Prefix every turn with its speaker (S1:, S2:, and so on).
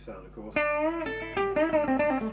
S1: sound, of course.